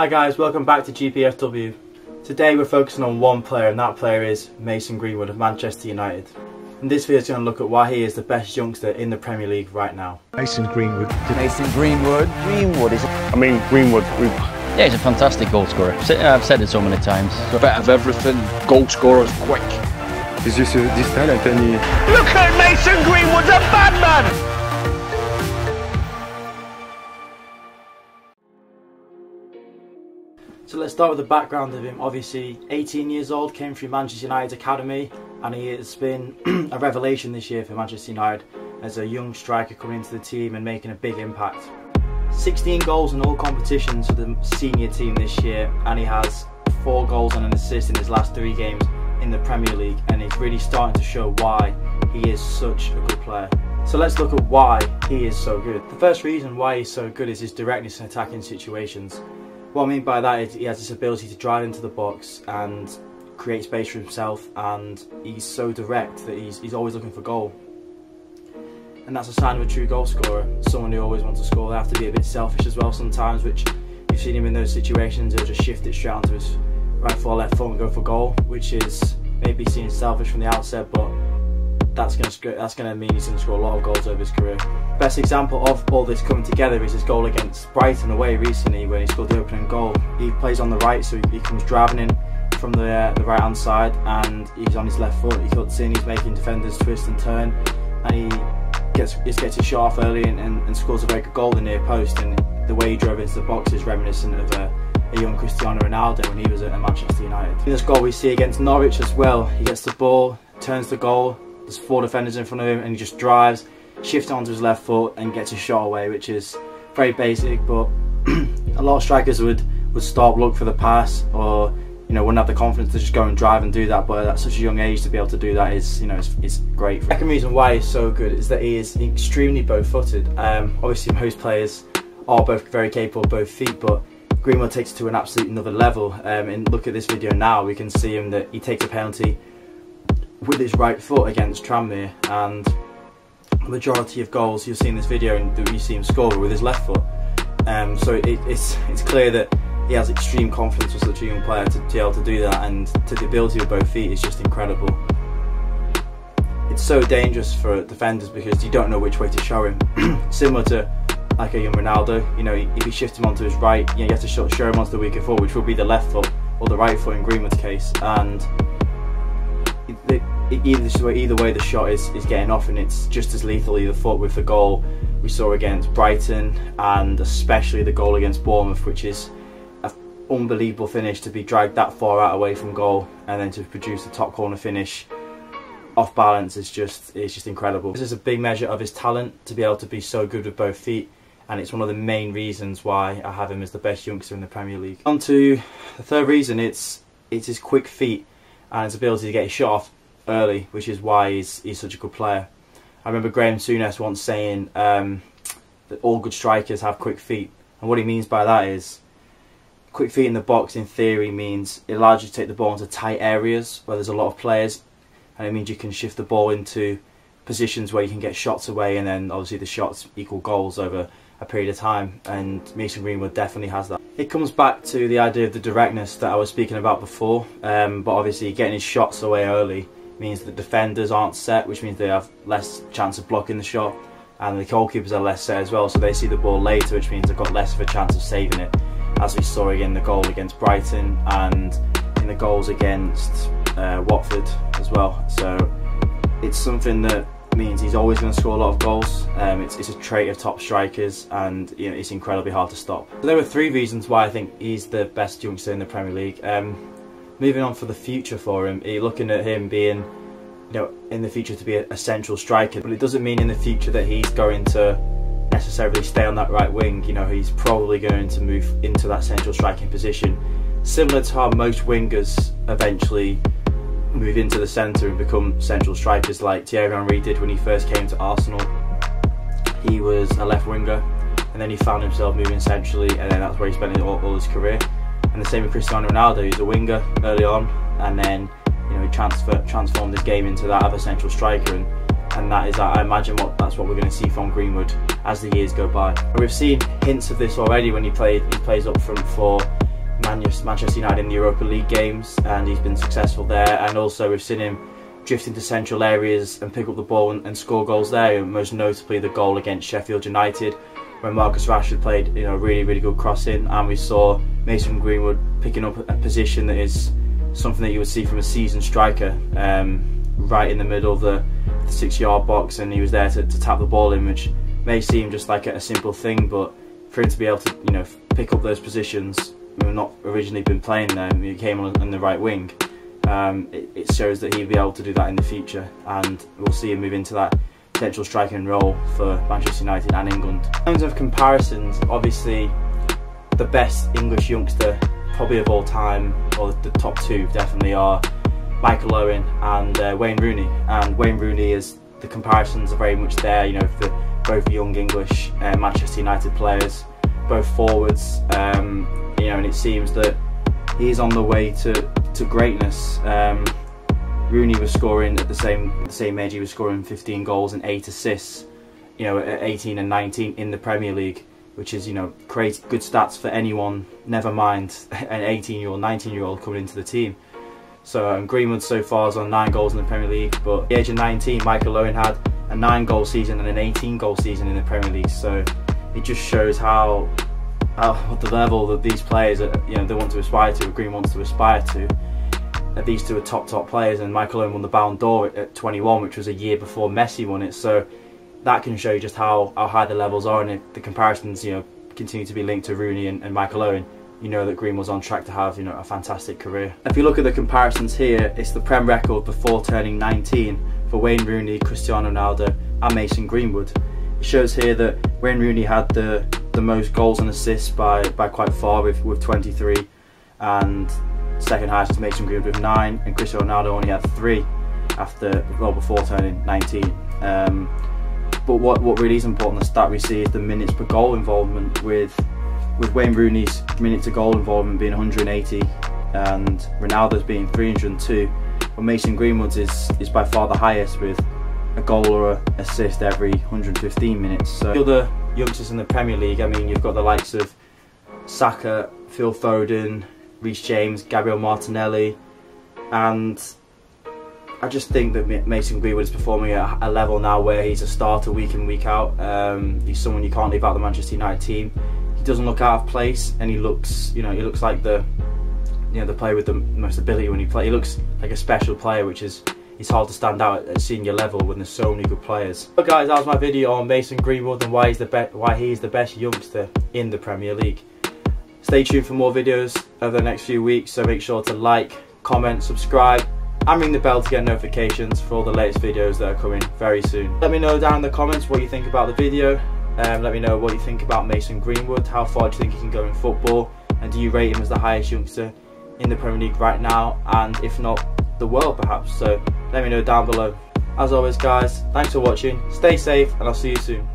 Hi guys, welcome back to GPFW. Today we're focusing on one player and that player is Mason Greenwood of Manchester United. And this video is going to look at why he is the best youngster in the Premier League right now. Mason Greenwood. Mason Greenwood. Greenwood is. I mean, Greenwood. Yeah, he's a fantastic goal scorer. I've said it so many times. A bit of everything. Goal scorer, quick. He's just this talent and he... Look at Mason Greenwood's a bad man! So let's start with the background of him. Obviously, 18 years old, came through Manchester United's academy, and he has been a revelation this year for Manchester United as a young striker coming into the team and making a big impact. 16 goals in all competitions for the senior team this year, and he has four goals and an assist in his last three games in the Premier League, and he's really starting to show why he is such a good player. So let's look at why he is so good. The first reason why he's so good is his directness in attacking situations. What I mean by that is he has this ability to drive into the box and create space for himself and he's so direct that he's, he's always looking for goal. And that's a sign of a true goal scorer, someone who always wants to score. They have to be a bit selfish as well sometimes, which you've seen him in those situations, he'll just shift it straight onto his right foot, left foot and go for goal, which is maybe seen selfish from the outset, but that's going to that's going to mean he's going to score a lot of goals over his career. Best example of all this coming together is his goal against Brighton away recently when he scored the opening goal. He plays on the right, so he comes driving in from the uh, the right hand side, and he's on his left foot. He cuts in, he's making defenders twist and turn, and he gets he gets his shot off early and, and, and, scores a very good goal in the near post. And the way he drove into the box is reminiscent of a, a young Cristiano Ronaldo when he was at Manchester United. In this goal we see against Norwich as well, he gets the ball, turns the goal, there's four defenders in front of him and he just drives, shifts onto his left foot and gets a shot away, which is very basic. But a lot of strikers would would stop, look for the pass, or you know wouldn't have the confidence to just go and drive and do that. But at such a young age to be able to do that is you know it's, it's great. The second reason why he's so good is that he is extremely bow-footed. Um, obviously, most players are both very capable of both feet, but Greenwood takes it to an absolute another level. Um, and look at this video now, we can see him that he takes a penalty with his right foot against Tranmere and the majority of goals you'll see in this video and you see him score with his left foot. Um, so it, it's it's clear that he has extreme confidence for such a young player to, to be able to do that and to the ability with both feet is just incredible. It's so dangerous for defenders because you don't know which way to show him. Similar to like a young Ronaldo, you know, if you shift him onto his right, you, know, you have to show him onto the weaker foot, which will be the left foot or the right foot in Greenwood's case. And either way, either way the shot is, is getting off and it's just as lethal either foot with the goal we saw against Brighton and especially the goal against Bournemouth which is an unbelievable finish to be dragged that far out away from goal and then to produce a top corner finish off balance is just is just incredible. This is a big measure of his talent to be able to be so good with both feet and it's one of the main reasons why I have him as the best youngster in the Premier League. On to the third reason, it's it's his quick feet and his ability to get his shot off early, which is why he's, he's such a good player. I remember Graham Souness once saying um, that all good strikers have quick feet, and what he means by that is quick feet in the box in theory means it allows you to take the ball into tight areas where there's a lot of players, and it means you can shift the ball into positions where you can get shots away, and then obviously the shots equal goals over a period of time, and Mason Greenwood definitely has that. It comes back to the idea of the directness that I was speaking about before, um, but obviously getting his shots away early means that defenders aren't set, which means they have less chance of blocking the shot, and the goalkeepers are less set as well, so they see the ball later, which means they've got less of a chance of saving it, as we saw again the goal against Brighton and in the goals against uh, Watford as well. So it's something that means he's always going to score a lot of goals. Um, it's, it's, a trait of top strikers, and you know, it's incredibly hard to stop. There were three reasons why I think he's the best youngster in the Premier League. Um, moving on for the future for him, you're looking at him being, you know, in the future to be a, a central striker, but it doesn't mean in the future that he's going to necessarily stay on that right wing. You know, he's probably going to move into that central striking position, similar to how most wingers eventually move into the centre and become central strikers, like Thierry Henry did when he first came to Arsenal. He was a left winger, and then he found himself moving centrally, and then that's where he spent all, all his career. And the same with Cristiano Ronaldo, he's a winger early on, and then you know he transfer, transformed his game into that other central striker, and, and that is I imagine what that's what we're going to see from Greenwood as the years go by. And we've seen hints of this already when he played he plays up front for Manchester United in the Europa League games, and he's been successful there. And also, we've seen him drift into central areas and pick up the ball and, and score goals there. Most notably, the goal against Sheffield United, when Marcus Rashford played, you know, really, really good crossing, and we saw Mason Greenwood picking up a position that is something that you would see from a seasoned striker, um, right in the middle of the, the six-yard box, and he was there to, to tap the ball in, which may seem just like a, a simple thing, but for him to be able to, you know, pick up those positions, we've not originally been playing there. He came on, on the right wing. Um, it, it, shows that he'll be able to do that in the future, and we'll see him move into that central striking role for Manchester United and England. In terms of comparisons, obviously the best English youngster probably of all time, or the top two definitely are Michael Owen and uh, Wayne Rooney. And Wayne Rooney is the comparisons are very much there. You know, for both young English uh, Manchester United players, both forwards. Um, you know, and it seems that he's on the way to to greatness. Um, Rooney was scoring at the same the same age. He was scoring 15 goals and eight assists. You know, at 18 and 19 in the Premier League, which is you know great, good stats for anyone. Never mind an 18 year old, 19 year old coming into the team. So um, Greenwood so far is on nine goals in the Premier League, but at the age of 19, Michael Owen had a nine goal season and an 18 goal season in the Premier League. So it just shows how how the level that these players, are, you know, they want to aspire to, Green wants to aspire to these two are top top players, and Michael Owen won the Ballon d'Or at 21, which was a year before Messi won it. So that can show you just how, how high the levels are, and if the comparisons, you know, continue to be linked to Rooney and, and Michael Owen. You know that Green was on track to have, you know, a fantastic career. If you look at the comparisons here, it's the Prem record before turning 19 for Wayne Rooney, Cristiano Ronaldo, and Mason Greenwood. It shows here that Wayne Rooney had the the most goals and assists by by quite far with with 23, and Second highest was Mason Greenwood with nine, and Cristiano Ronaldo only had three after well before turning 19. Um, but what what really is important, the stat we see is the minutes per goal involvement with with Wayne Rooney's minutes to goal involvement being 180 and Ronaldo's being 302. But Mason Greenwood's is is by far the highest with a goal or a assist every 115 minutes. So the other youngsters in the Premier League, I mean, you've got the likes of Saka, Phil Foden, Reece James, Gabriel Martinelli, and I just think that Mason Greenwood is performing at a level now where he's a starter week in week out. Um, he's someone you can't leave out the Manchester United team. He doesn't look out of place, and he looks, you know, he looks like the, you know, the player with the most ability when he plays. He looks like a special player, which is it's hard to stand out at senior level when there's so many good players. So guys, that was my video on Mason Greenwood and why he's the be- why he's the best youngster in the Premier League. Stay tuned for more videos over the next few weeks, so make sure to like, comment, subscribe, and ring the bell to get notifications for all the latest videos that are coming very soon. Let me know down in the comments what you think about the video. Um, let me know what you think about Mason Greenwood. How far do you think he can go in football? And do you rate him as the highest youngster in the Premier League right now? And if not, the world perhaps. So let me know down below. As always guys, thanks for watching, stay safe and I'll see you soon.